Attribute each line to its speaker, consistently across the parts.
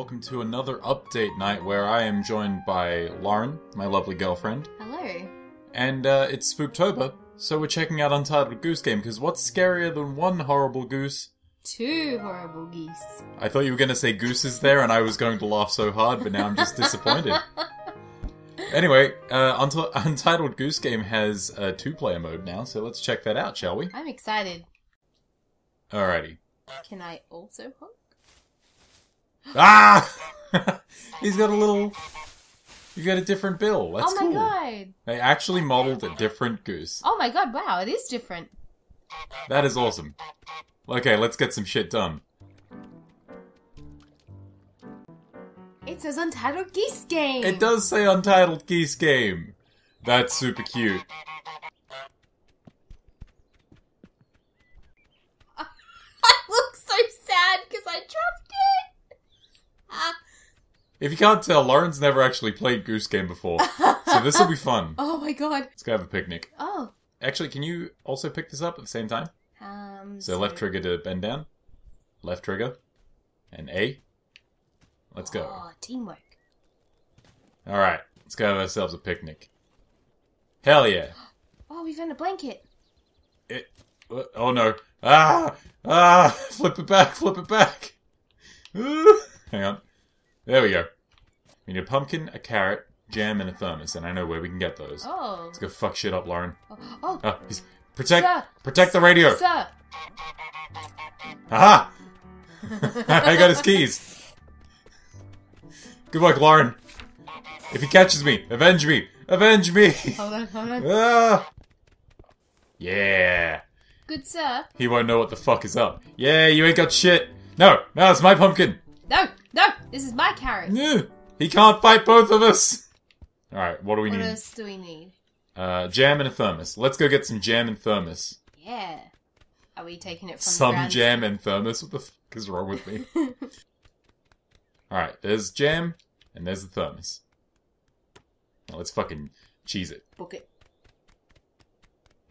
Speaker 1: welcome to another update night where I am joined by Lauren, my lovely girlfriend,
Speaker 2: Hello.
Speaker 1: and uh, it's Spooktober, so we're checking out Untitled Goose Game because what's scarier than one horrible goose?
Speaker 2: Two horrible geese.
Speaker 1: I thought you were going to say gooses there, and I was going to laugh so hard, but now I'm just disappointed. Anyway, uh, Unt- Untitled Goose Game has a two-player mode now, so let's check that out, shall we?
Speaker 2: I'm excited.
Speaker 1: Alrighty.
Speaker 2: Can I also?
Speaker 1: Ah! He's got a little. He's got a different bill. That's
Speaker 2: oh my
Speaker 1: cool.
Speaker 2: god.
Speaker 1: They actually modeled a different goose.
Speaker 2: Oh my god, wow, it is different.
Speaker 1: That is awesome. Okay, let's get some shit done.
Speaker 2: It says Untitled Geese Game.
Speaker 1: It does say Untitled Geese Game. That's super cute.
Speaker 2: I look so sad because I dropped.
Speaker 1: If you can't tell, Lauren's never actually played Goose Game before, so this will be fun.
Speaker 2: Oh my god.
Speaker 1: Let's go have a picnic.
Speaker 2: Oh.
Speaker 1: Actually, can you also pick this up at the same time?
Speaker 2: Um.
Speaker 1: So left trigger to bend down, left trigger, and A. Let's go.
Speaker 2: Oh, teamwork.
Speaker 1: All right, let's go have ourselves a picnic. Hell yeah!
Speaker 2: Oh, we found a blanket.
Speaker 1: It. Oh no! Ah! Ah! Flip it back! Flip it back! Hang on. There we go. We need a pumpkin, a carrot, jam, and a thermos, and I know where we can get those.
Speaker 2: Oh.
Speaker 1: Let's go fuck shit up, Lauren.
Speaker 2: Oh. oh.
Speaker 1: Oh, he's protect,
Speaker 2: Sir.
Speaker 1: protect the radio.
Speaker 2: Sir.
Speaker 1: Aha! I got his keys. Good luck, Lauren. If he catches me, avenge me, avenge me.
Speaker 2: Hold on, hold on.
Speaker 1: ah! Yeah.
Speaker 2: Good sir.
Speaker 1: He won't know what the fuck is up. Yeah, you ain't got shit. No, no, it's my pumpkin.
Speaker 2: No, no, this is my carrot.
Speaker 1: Yeah. He can't fight both of us. All right, what do we
Speaker 2: What
Speaker 1: need?
Speaker 2: else do we need?
Speaker 1: Uh, jam and a thermos. Let's go get some jam and thermos.
Speaker 2: Yeah. Are we taking it from the
Speaker 1: Some jam and thermos. What the fuck is wrong with me? All right, there's jam and there's the thermos. Now let's fucking cheese it.
Speaker 2: Book it.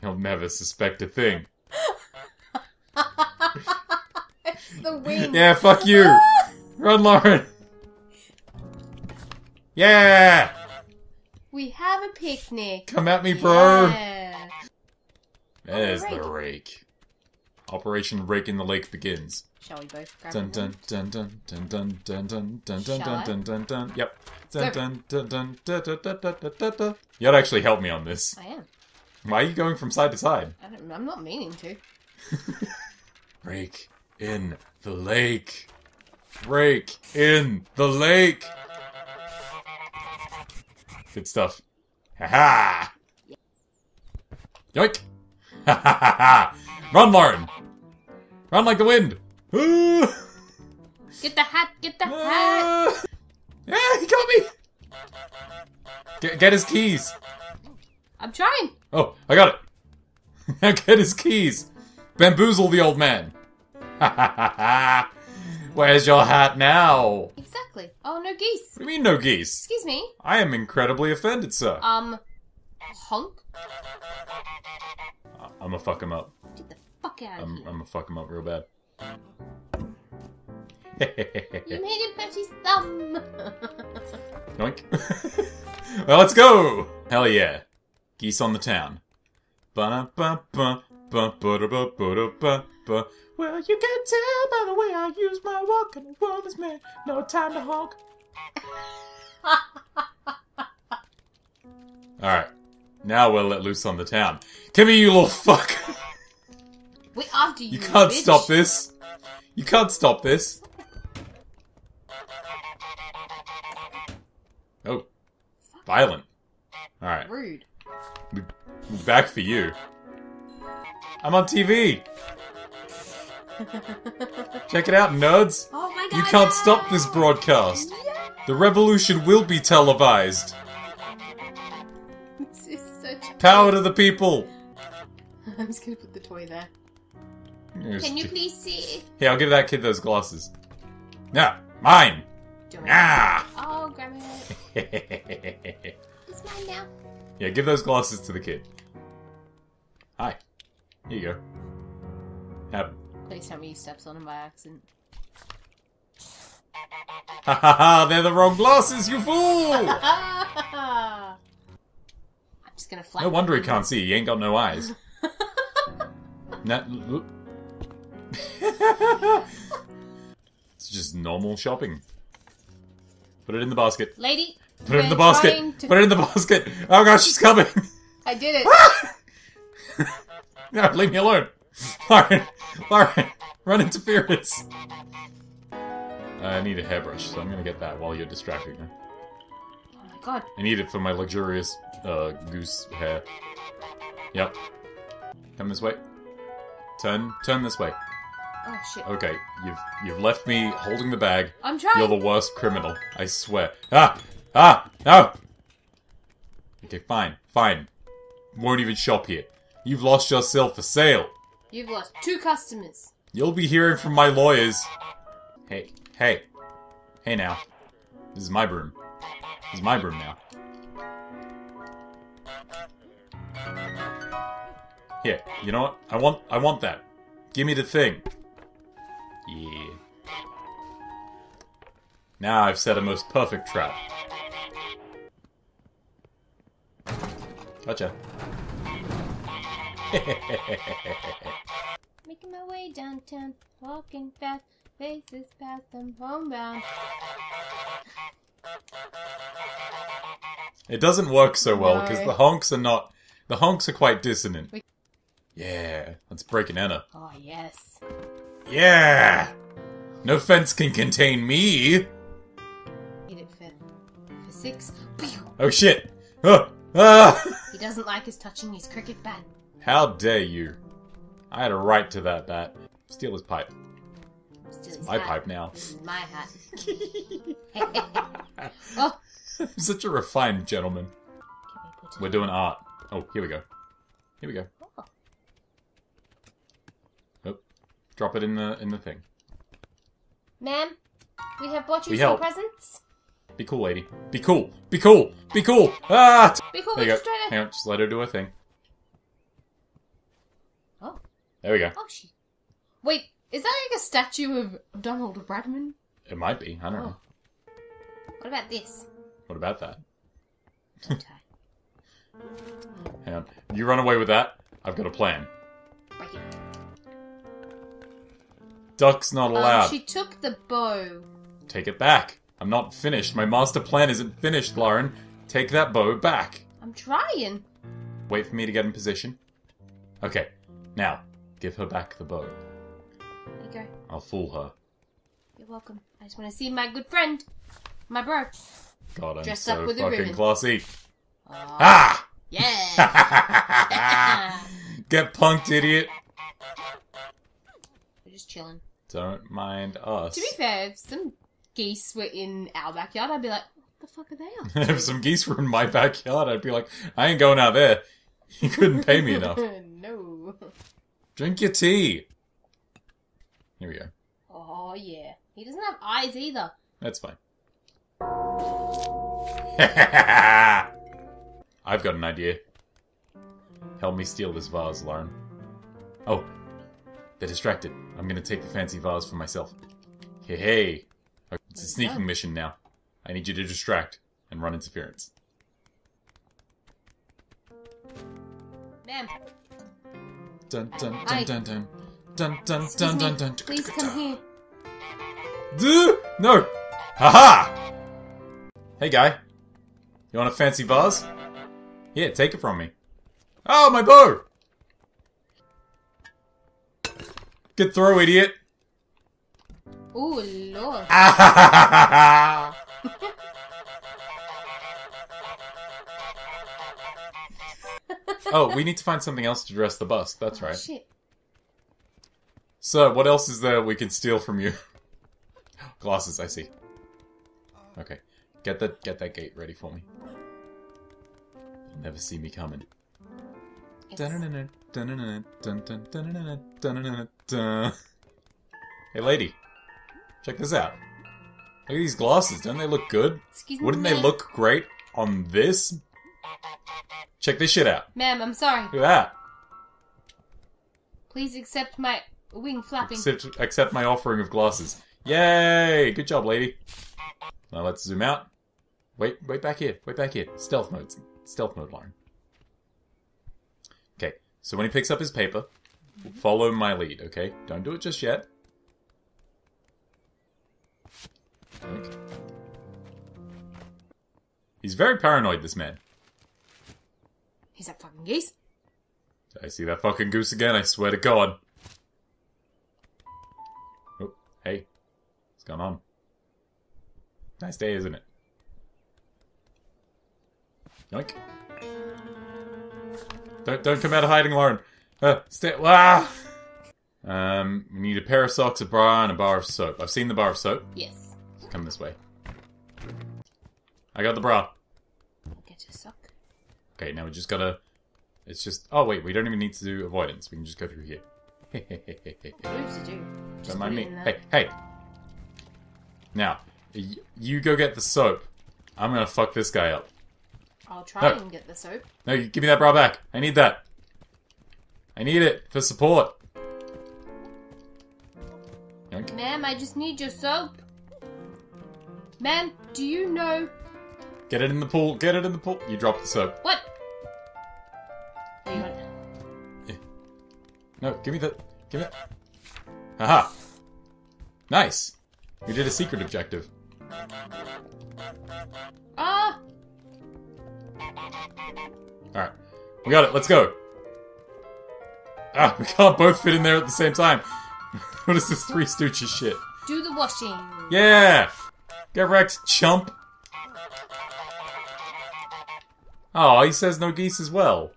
Speaker 1: He'll never suspect a thing.
Speaker 2: It's the wing.
Speaker 1: Yeah, fuck you. Run, Lauren. Yeah,
Speaker 2: We have a picnic.
Speaker 1: come at me, bro.
Speaker 2: Yeah.
Speaker 1: There's
Speaker 2: Oh,
Speaker 1: the
Speaker 2: rake.
Speaker 1: Operation Rake in the Lake begins.
Speaker 2: Shall we both grab
Speaker 1: Dun dun dun dun dun dun dun dun dun dun dun dun dun dun. Yep. Dun dun dun dun dun dun dun dun dun dun dun. You gotta actually help me on this.
Speaker 2: I am.
Speaker 1: Why are you going from side to side?
Speaker 2: I don't, I'm not meaning to.
Speaker 1: Rake in the lake. Rake in the lake. Good stuff. Ha ha! Yoink! Ha ha ha ha! Run, Lauren! Run like the wind! Ah!
Speaker 2: Get the hat. Get the hat.
Speaker 1: Ah! Yeah, he got me! Get, get his keys!
Speaker 2: I'm trying.
Speaker 1: Oh, I got it! Now get his keys! Bamboozle the old man! Ha ha ha ha! Where's your hat now?
Speaker 2: Exactly. Oh no geese.
Speaker 1: What do you mean, no geese?
Speaker 2: Excuse me.
Speaker 1: I am incredibly offended, sir.
Speaker 2: Um. Honk.
Speaker 1: I'm gonna fuck him up.
Speaker 2: Get the fuck out of
Speaker 1: I'm,
Speaker 2: here.
Speaker 1: I'm gonna fuck him up real bad.
Speaker 2: You made him match his thumb.
Speaker 1: Yoink. well, let's go! Hell yeah. Geese on the town. Ba-da-ba-ba, ba-ba-da-ba-ba-da-ba-ba. Well, you can tell by the way I use my walk, and a woman's man, no time to honk. Alright. Now we'll let loose on the town. Come here, you little fuck!
Speaker 2: We're after you.
Speaker 1: You can't
Speaker 2: bitch.
Speaker 1: stop this! You can't stop this! Oh. Violent. Alright.
Speaker 2: Rude.
Speaker 1: Back for you. I'm on TV! Check it out, nerds!
Speaker 2: Oh my god.
Speaker 1: You can't stop this broadcast! The revolution will be televised!
Speaker 2: This is such.
Speaker 1: Power to the people!
Speaker 2: I'm just gonna put the toy there.
Speaker 1: Yes,
Speaker 2: Can you please see?
Speaker 1: Here, I'll give that kid those glasses. Yeah, mine!
Speaker 2: Do you want
Speaker 1: Ah!
Speaker 2: Oh, grab it. It's mine now.
Speaker 1: yeah, give those glasses to the kid. Hi. Here you go. Have 'em.
Speaker 2: Please tell me he steps on him by accident.
Speaker 1: Ha ha ha! They're the wrong glasses, you fool!
Speaker 2: I'm just gonna.
Speaker 1: No wonder he can't see. He ain't got no eyes. Nah, it's just normal shopping. Put it in the basket.
Speaker 2: Lady.
Speaker 1: Put it in the basket.
Speaker 2: to-
Speaker 1: Put it in the basket. Oh gosh, she's coming.
Speaker 2: I did it.
Speaker 1: no, leave me alone. Lauren, Lauren, run interference. I need a hairbrush, so I'm gonna get that while you're distracting her.
Speaker 2: oh my god.
Speaker 1: I need it for my luxurious uh, goose hair. Yep. Come this way. Turn, turn this way.
Speaker 2: Oh shit.
Speaker 1: Okay, you've you've left me holding the bag.
Speaker 2: I'm trying.
Speaker 1: You're the worst criminal. I swear. Ah, ah, no. Okay, fine, fine. Won't even shop here. You've lost yourself for sale.
Speaker 2: You've lost two customers.
Speaker 1: You'll be hearing from my lawyers. Hey, hey, hey now. This is my broom. This is my broom now. Here, you know what? I want, I want that. Give me the thing. Yeah. Now I've set a most perfect trap. Gotcha.
Speaker 2: Making my way downtown, walking fast, faces past them homebound.
Speaker 1: It doesn't work so well because
Speaker 2: No.
Speaker 1: the honks are not. The honks are quite dissonant.
Speaker 2: We-
Speaker 1: Yeah, let's break an enter.
Speaker 2: Oh yes.
Speaker 1: Yeah! No fence can contain me!
Speaker 2: Hit it for, for six.
Speaker 1: Oh shit! Ah!
Speaker 2: He doesn't like us touching his cricket bat.
Speaker 1: How dare you? I had a right to that bat. Steal his pipe.
Speaker 2: Still his
Speaker 1: My
Speaker 2: hat.
Speaker 1: pipe now.
Speaker 2: This is my hat. oh,
Speaker 1: I'm such a refined gentleman.
Speaker 2: can we put
Speaker 1: We're doing art. Oh, here we go. Here we go.
Speaker 2: Oh.
Speaker 1: Oh, drop it in the in the thing.
Speaker 2: Ma'am, we have bought you
Speaker 1: We
Speaker 2: some
Speaker 1: help.
Speaker 2: presents.
Speaker 1: Be cool, lady. Be cool. Be cool. Be cool. Ah!
Speaker 2: Be cool,
Speaker 1: There you go.
Speaker 2: just to.
Speaker 1: Hang on, just let her do her thing.
Speaker 2: Oh,
Speaker 1: There we go.
Speaker 2: oh, she. Wait, is that like a statue of Donald Bradman?
Speaker 1: It might be. I don't know.
Speaker 2: Oh. What about this?
Speaker 1: What about that?
Speaker 2: Tie.
Speaker 1: Hang on. You run away with that. I've got a plan.
Speaker 2: Break it.
Speaker 1: Duck's not
Speaker 2: Um,
Speaker 1: allowed.
Speaker 2: she took the bow.
Speaker 1: Take it back. I'm not finished. My master plan isn't finished, Lauren. Take that bow back.
Speaker 2: I'm trying.
Speaker 1: Wait for me to get in position. Okay. Now, give her back the bow.
Speaker 2: There you go.
Speaker 1: I'll fool her.
Speaker 2: You're welcome. I just want to see my good friend, my bro.
Speaker 1: God, I'm
Speaker 2: Dressed
Speaker 1: so
Speaker 2: up with a
Speaker 1: fucking
Speaker 2: ribbon.
Speaker 1: classy.
Speaker 2: Aw,
Speaker 1: Ah!
Speaker 2: yeah.
Speaker 1: Get punked, idiot.
Speaker 2: We're just chilling.
Speaker 1: Don't mind us.
Speaker 2: To be fair, if some geese were in our backyard, I'd be like, what the fuck are they up
Speaker 1: if some geese were in my backyard, I'd be like, I ain't going out there. You couldn't pay me enough.
Speaker 2: no.
Speaker 1: Drink your tea. Here we go.
Speaker 2: Oh, yeah. He doesn't have eyes either.
Speaker 1: That's fine. I've got an idea. Help me steal this vase, Lauren. Oh, they're distracted. I'm gonna take the fancy vase for myself. Hey, hey. Okay, It's a sneaking mission now. I need you to distract and run interference.
Speaker 2: Ma'am,
Speaker 1: Dun dun dun dun dun dun dun dun dun dun.
Speaker 2: Please come here.
Speaker 1: Duh! No! Haha! Hey, guy. You want a fancy vase? Here, take it from me. Oh, my bow! Good throw, idiot!
Speaker 2: Oh, Lord.
Speaker 1: oh, we need to find something else to dress the bust. That's
Speaker 2: Oh,
Speaker 1: right.
Speaker 2: shit.
Speaker 1: So, what else is there we can steal from you? Glasses, I see. Okay, get that get that gate ready for me. You'll never see me coming. Hey, lady, check this out. Look at these glasses. Don't they look good?
Speaker 2: Excuse.
Speaker 1: Wouldn't they look great on this? Check this shit out.
Speaker 2: Ma'am, I'm sorry.
Speaker 1: Look at that.
Speaker 2: Please accept my wing flapping.
Speaker 1: Accept, accept my offering of glasses. Yay! Good job, lady. Now let's zoom out. Wait, wait back here. Wait back here. Stealth mode. Stealth mode, Lauren. Okay, so when he picks up his paper, follow my lead, okay? Don't do it just yet. Okay. He's very paranoid, this man.
Speaker 2: He's that fucking geese.
Speaker 1: I see that fucking goose again, I swear to God. Oh, hey. What's going on? Nice day, isn't it? Yoink. Don't, don't come out of hiding, Lauren. Uh, stay. Ah! Um, we need a pair of socks, a bra, and a bar of soap. I've seen the bar of soap.
Speaker 2: Yes.
Speaker 1: Come this way. I got the bra.
Speaker 2: I'll get your sock.
Speaker 1: Okay, now we just gotta. It's just. Oh wait, we don't even need to do avoidance. We can just go through here.
Speaker 2: What do to do? Just
Speaker 1: Don't mind me.
Speaker 2: it in there.
Speaker 1: Hey, hey. Now, y- you go get the soap. I'm gonna fuck this guy up.
Speaker 2: I'll try
Speaker 1: No.
Speaker 2: and get the soap.
Speaker 1: No, give me that bra back. I need that. I need it for support.
Speaker 2: Ma'am, I just need your soap. Ma'am, do you know
Speaker 1: Get it in the pool. Get it in the pool. You drop the soap.
Speaker 2: what?
Speaker 1: No, give me the. Give it. Aha! Nice. We did a secret objective.
Speaker 2: Ah!
Speaker 1: Alright. We got it. Let's go. Ah, we can't both fit in there at the same time. what is this Three Stooges shit?
Speaker 2: Do the washing.
Speaker 1: Yeah! Get wrecked, chump! Oh, he says no geese as well.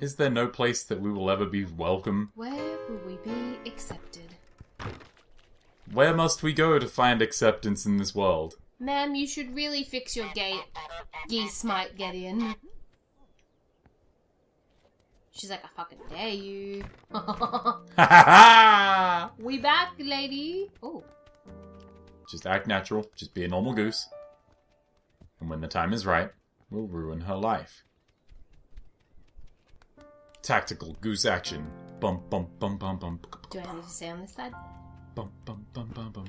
Speaker 1: Is there no place that we will ever be welcome?
Speaker 2: Where will we be accepted?
Speaker 1: Where must we go to find acceptance in this world?
Speaker 2: Ma'am, you should really fix your gate. Geese might get in. She's like, I fucking dare you. We back, lady. Oh,
Speaker 1: Just act natural, just be a normal goose. And when the time is right, we'll ruin her life. Tactical goose action. Bum bum bum bum bum.
Speaker 2: do I need to stay on this side?
Speaker 1: Bum bum bum bum bum.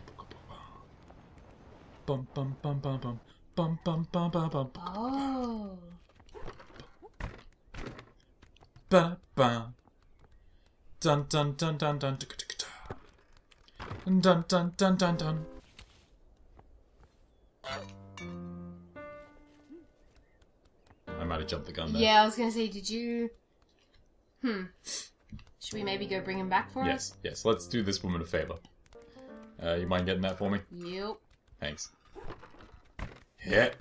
Speaker 1: Bum bum bum bum bum. Bum bum bum bum bum.
Speaker 2: Oh.
Speaker 1: Ba ba. Dun dun dun dun dun. Dun dun dun dun dun dun. I might have jumped the gun there.
Speaker 2: Yeah, I was gonna say, did you. Hmm. Should we maybe go bring him back for us?
Speaker 1: Yes, yes. Let's do this woman a favor. Uh, you mind getting that for me?
Speaker 2: Yep.
Speaker 1: Thanks. Hit.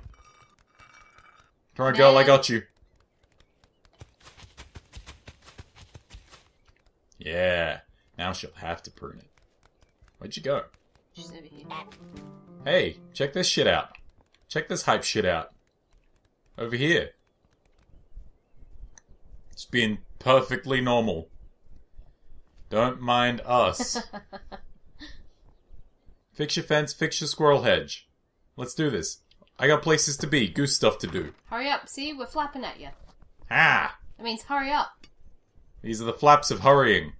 Speaker 1: Come on, girl, I got you. Yeah. Now she'll have to prune it. Where'd you go?
Speaker 2: She's over here.
Speaker 1: Hey, check this shit out. Check this hype shit out. Over here. It's being perfectly normal. Don't mind us. fix your fence, fix your squirrel hedge. Let's do this. I got places to be, goose stuff to do.
Speaker 2: Hurry up, see? We're flapping at you.
Speaker 1: Ah!
Speaker 2: That means hurry up.
Speaker 1: These are the flaps of hurrying.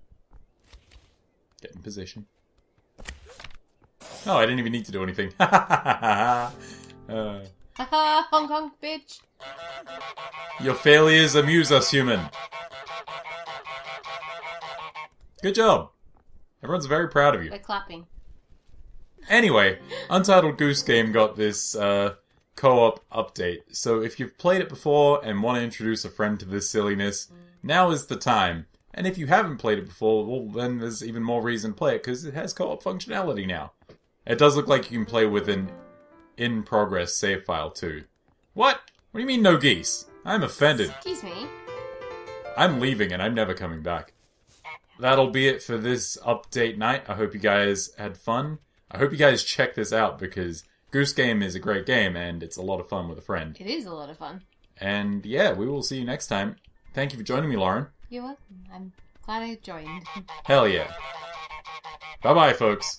Speaker 1: Get in position. Oh, I didn't even need to do anything. uh,
Speaker 2: Haha, honk honk, bitch.
Speaker 1: your failures amuse us, human. Good job. Everyone's very proud of you.
Speaker 2: They're clapping.
Speaker 1: Anyway, Untitled Goose Game got this uh, co-op update. So if you've played it before and want to introduce a friend to this silliness, now is the time. And if you haven't played it before, well, then there's even more reason to play it because it has co-op functionality now. It does look like you can play with an in-progress save file too. What? What do you mean no geese? I'm offended.
Speaker 2: Excuse me.
Speaker 1: I'm leaving and I'm never coming back. That'll be it for this update night. I hope you guys had fun. I hope you guys check this out because Goose Game is a great game and it's a lot of fun with a friend.
Speaker 2: It is a lot of fun.
Speaker 1: And yeah, we will see you next time. Thank you for joining me, Lauren.
Speaker 2: You're welcome. I'm glad I joined.
Speaker 1: Hell yeah. Bye bye, folks.